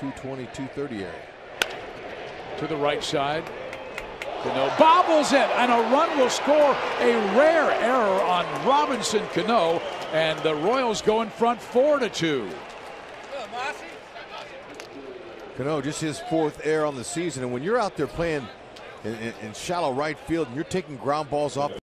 220, 230 area. To the right side. Cano bobbles it, and a run will score. A rare error on Robinson Cano, and the Royals go in front four to two. Cano, just his fourth error on the season. And when you're out there playing in, in, in shallow right field and you're taking ground balls off